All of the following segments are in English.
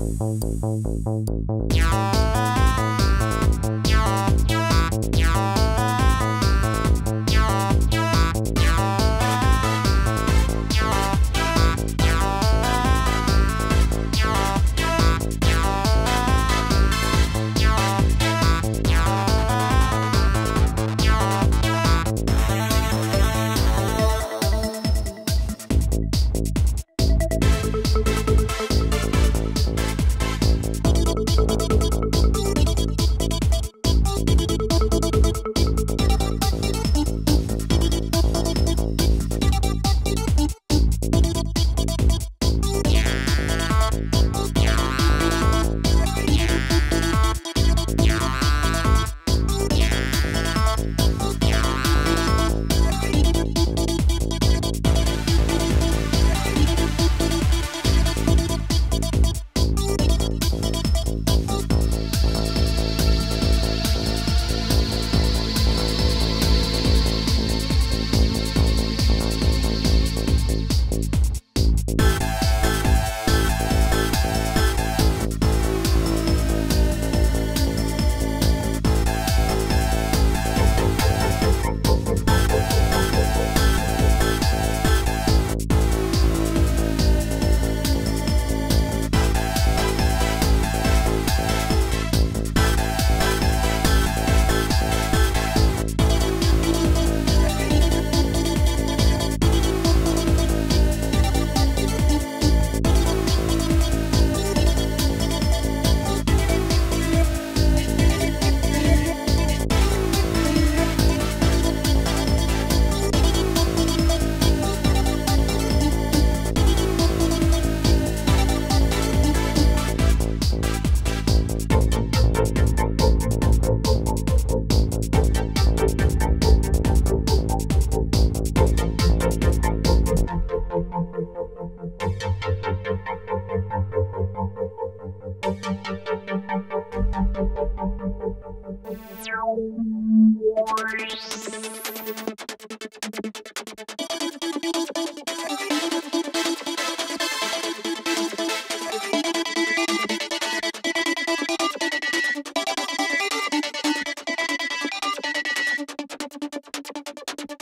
Bye.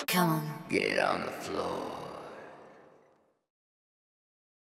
Come on. Get on the floor.